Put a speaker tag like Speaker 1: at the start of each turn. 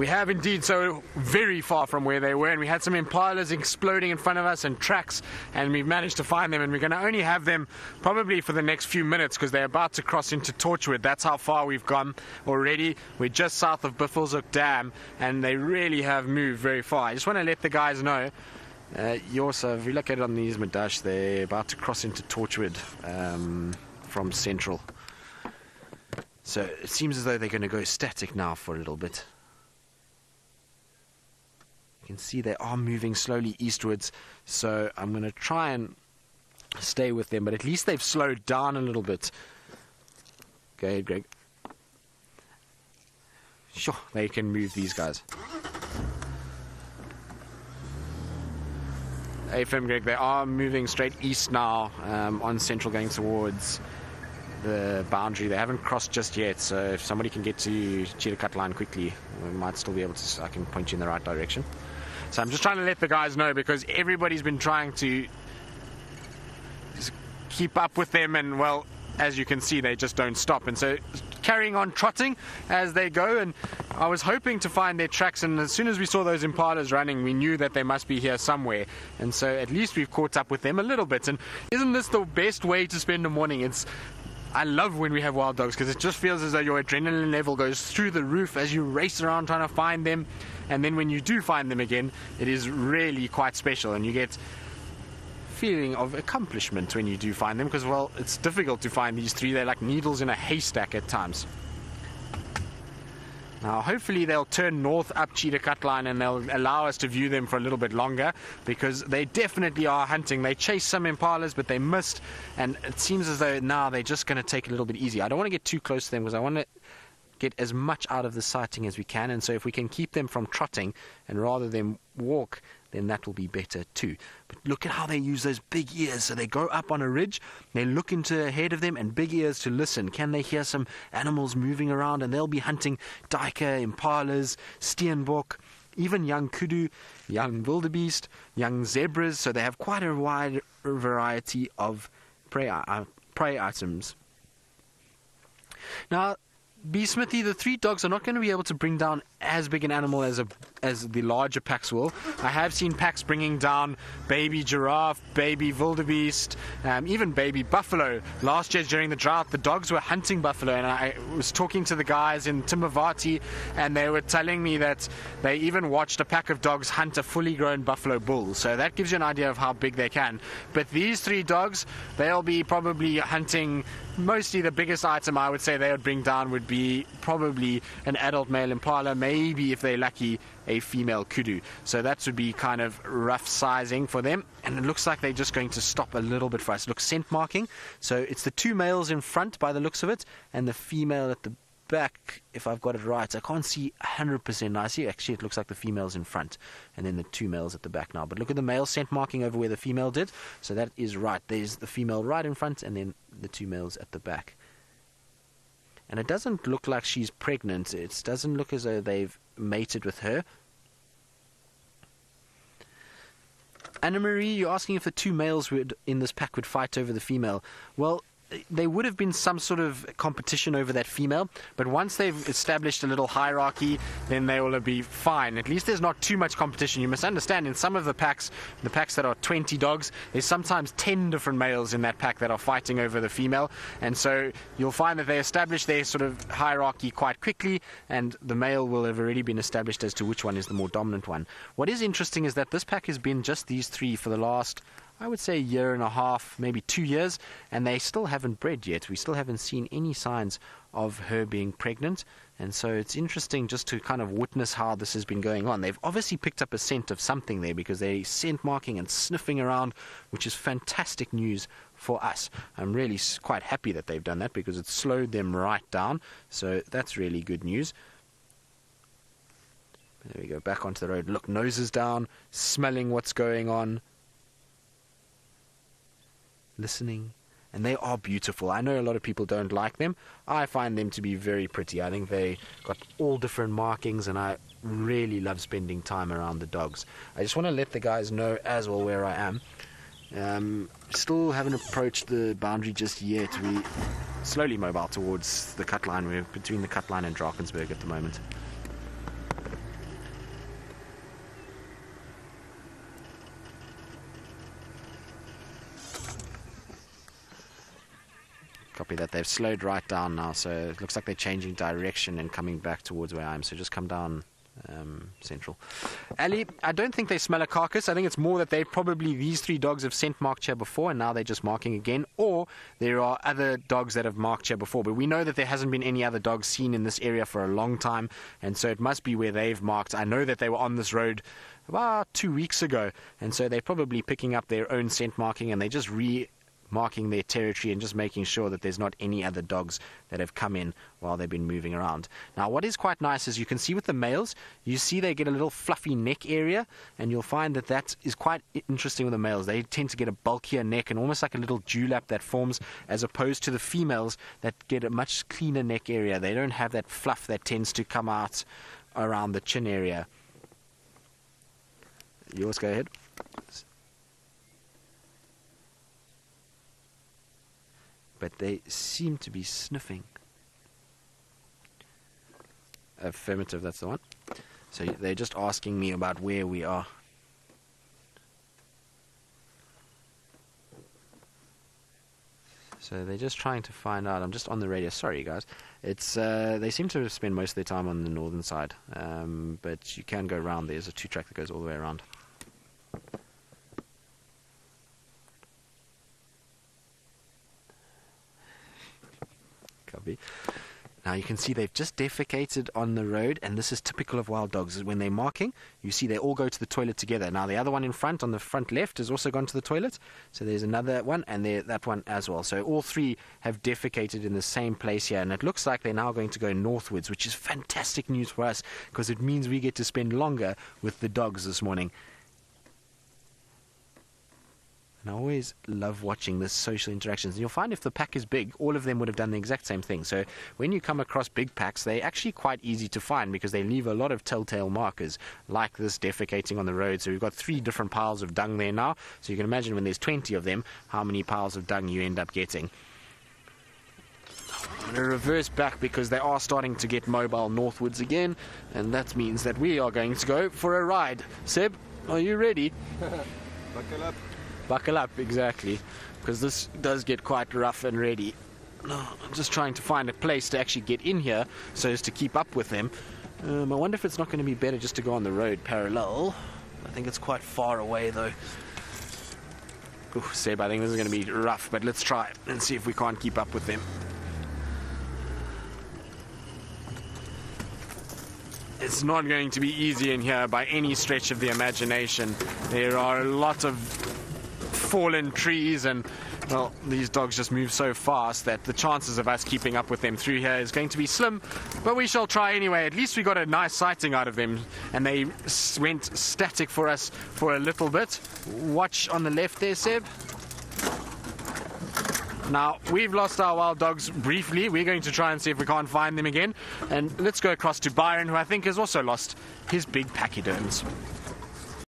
Speaker 1: We have indeed, so very far from where they were, and we had some impalas exploding in front of us and tracks, and we've managed to find them, and we're going to only have them probably for the next few minutes because they're about to cross into Torchwood. That's how far we've gone already. We're just south of Buffelshoek Dam, and they really have moved very far. I just want to let the guys know. Uh, also, if you look at it on these Madash, they're about to cross into Torchwood um, from Central. So it seems as though they're going to go static now for a little bit can see they are moving slowly eastwards. So I'm going to try and stay with them, but at least they've slowed down a little bit. Go ahead, Greg. Sure, they can move these guys. AFM Greg, they are moving straight east now um, on central going towards the boundary. They haven't crossed just yet, so if somebody can get to Cut Line quickly, we might still be able to, I can point you in the right direction. So I'm just trying to let the guys know because everybody's been trying to keep up with them, and well, as you can see, they just don't stop. And so carrying on trotting as they go. And I was hoping to find their tracks, and as soon as we saw those impalas running, we knew that they must be here somewhere. And so at least we've caught up with them a little bit. And isn't this the best way to spend a morning? It's I love when we have wild dogs because it just feels as though your adrenaline level goes through the roof as you race around trying to find them. And then when you do find them again, it is really quite special and you get feeling of accomplishment when you do find them because well it's difficult to find these three they're like needles in a haystack at times now, hopefully, they'll turn north up Cheetah Cut Line and they'll allow us to view them for a little bit longer because they definitely are hunting. They chased some impalas, but they missed, and it seems as though now they're just going to take it a little bit easy. I don't want to get too close to them because I want to get as much out of the sighting as we can, and so if we can keep them from trotting and rather than walk, then that will be better too. But look at how they use those big ears. So they go up on a ridge, they look into ahead of them, and big ears to listen. Can they hear some animals moving around? And they'll be hunting duiker, impalas, steenbok, even young kudu, young wildebeest, young zebras. So they have quite a wide variety of prey, uh, prey items. Now, B. Smithy, the three dogs are not going to be able to bring down as big an animal as a as the larger packs will. I have seen packs bringing down baby giraffe, baby wildebeest, um, even baby buffalo. Last year during the drought, the dogs were hunting buffalo, and I was talking to the guys in Timbavati, and they were telling me that they even watched a pack of dogs hunt a fully grown buffalo bull. So that gives you an idea of how big they can. But these three dogs, they'll be probably hunting mostly the biggest item I would say they would bring down would be probably an adult male impala, maybe if they're lucky, a female kudu. So that would be kind of rough sizing for them. And it looks like they're just going to stop a little bit for us. Look, scent marking. So it's the two males in front by the looks of it, and the female at the back, if I've got it right. I can't see 100% nicely. Actually, it looks like the female's in front and then the two males at the back now. But look at the male scent marking over where the female did. So that is right. There's the female right in front and then the two males at the back. And it doesn't look like she's pregnant. It doesn't look as though they've mated with her. Anna Marie, you're asking if the two males would in this pack would fight over the female. Well, there would have been some sort of competition over that female, but once they've established a little hierarchy, then they will be fine. At least there's not too much competition. You must understand, in some of the packs, the packs that are 20 dogs, there's sometimes 10 different males in that pack that are fighting over the female, and so you'll find that they establish their sort of hierarchy quite quickly, and the male will have already been established as to which one is the more dominant one. What is interesting is that this pack has been just these three for the last I would say a year and a half, maybe two years, and they still haven't bred yet. We still haven't seen any signs of her being pregnant. And so it's interesting just to kind of witness how this has been going on. They've obviously picked up a scent of something there because they're scent marking and sniffing around, which is fantastic news for us. I'm really quite happy that they've done that because it slowed them right down. So that's really good news. There we go, back onto the road. Look, noses down, smelling what's going on listening, and they are beautiful. I know a lot of people don't like them. I find them to be very pretty. I think they got all different markings, and I really love spending time around the dogs. I just want to let the guys know as well where I am. Um, still haven't approached the boundary just yet. We slowly mobile towards the cut line. We're between the cut line and Drakensberg at the moment. That. They've slowed right down now, so it looks like they're changing direction and coming back towards where I am. So just come down um, central. Ali, I don't think they smell a carcass. I think it's more that they probably these three dogs have scent marked here before, and now they're just marking again. Or there are other dogs that have marked here before, but we know that there hasn't been any other dogs seen in this area for a long time, and so it must be where they've marked. I know that they were on this road about two weeks ago, and so they're probably picking up their own scent marking, and they just re marking their territory and just making sure that there's not any other dogs that have come in while they've been moving around. Now, what is quite nice is you can see with the males, you see they get a little fluffy neck area, and you'll find that that is quite interesting with the males. They tend to get a bulkier neck and almost like a little dewlap that forms, as opposed to the females that get a much cleaner neck area. They don't have that fluff that tends to come out around the chin area. Yours, go ahead. But they seem to be sniffing. Affirmative, that's the one. So they're just asking me about where we are. So they're just trying to find out. I'm just on the radio. Sorry, guys. It's uh, they seem to spend most of their time on the northern side, um, but you can go around. There's a two track that goes all the way around. Now you can see they've just defecated on the road, and this is typical of wild dogs. When they're marking, you see they all go to the toilet together. Now the other one in front, on the front left, has also gone to the toilet. So there's another one, and there that one as well. So all three have defecated in the same place here, and it looks like they're now going to go northwards, which is fantastic news for us because it means we get to spend longer with the dogs this morning. And I always love watching the social interactions. And you'll find if the pack is big, all of them would have done the exact same thing. So when you come across big packs, they're actually quite easy to find because they leave a lot of telltale markers, like this defecating on the road. So we've got three different piles of dung there now. So you can imagine when there's 20 of them, how many piles of dung you end up getting. I'm going to reverse back because they are starting to get mobile northwards again, and that means that we are going to go for a ride. Seb, are you ready?
Speaker 2: Buckle up.
Speaker 1: Buckle up, exactly, because this does get quite rough and ready. No, I'm just trying to find a place to actually get in here so as to keep up with them. Um, I wonder if it's not going to be better just to go on the road parallel. I think it's quite far away though. Ooh, Seb, I think this is going to be rough, but let's try and see if we can't keep up with them. It's not going to be easy in here by any stretch of the imagination. There are a lot of fallen trees and well, these dogs just move so fast that the chances of us keeping up with them through here is going to be slim. But we shall try anyway. At least we got a nice sighting out of them, and they went static for us for a little bit. Watch on the left there, Seb. Now, we've lost our wild dogs briefly. We're going to try and see if we can't find them again. And let's go across to Byron, who I think has also lost his big pachyderms.